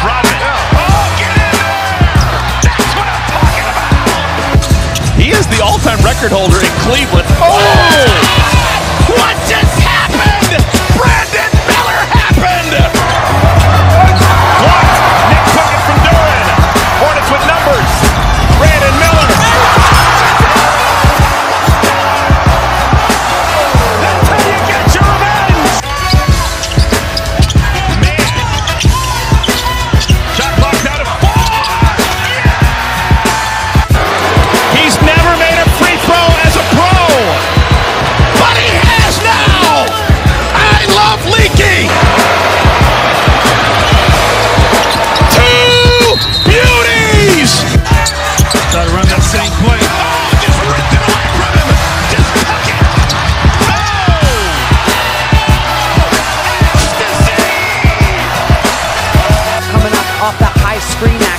Rodman. Oh, get in there! That's what I'm talking about! He is the all-time record holder in Cleveland. Oh! screen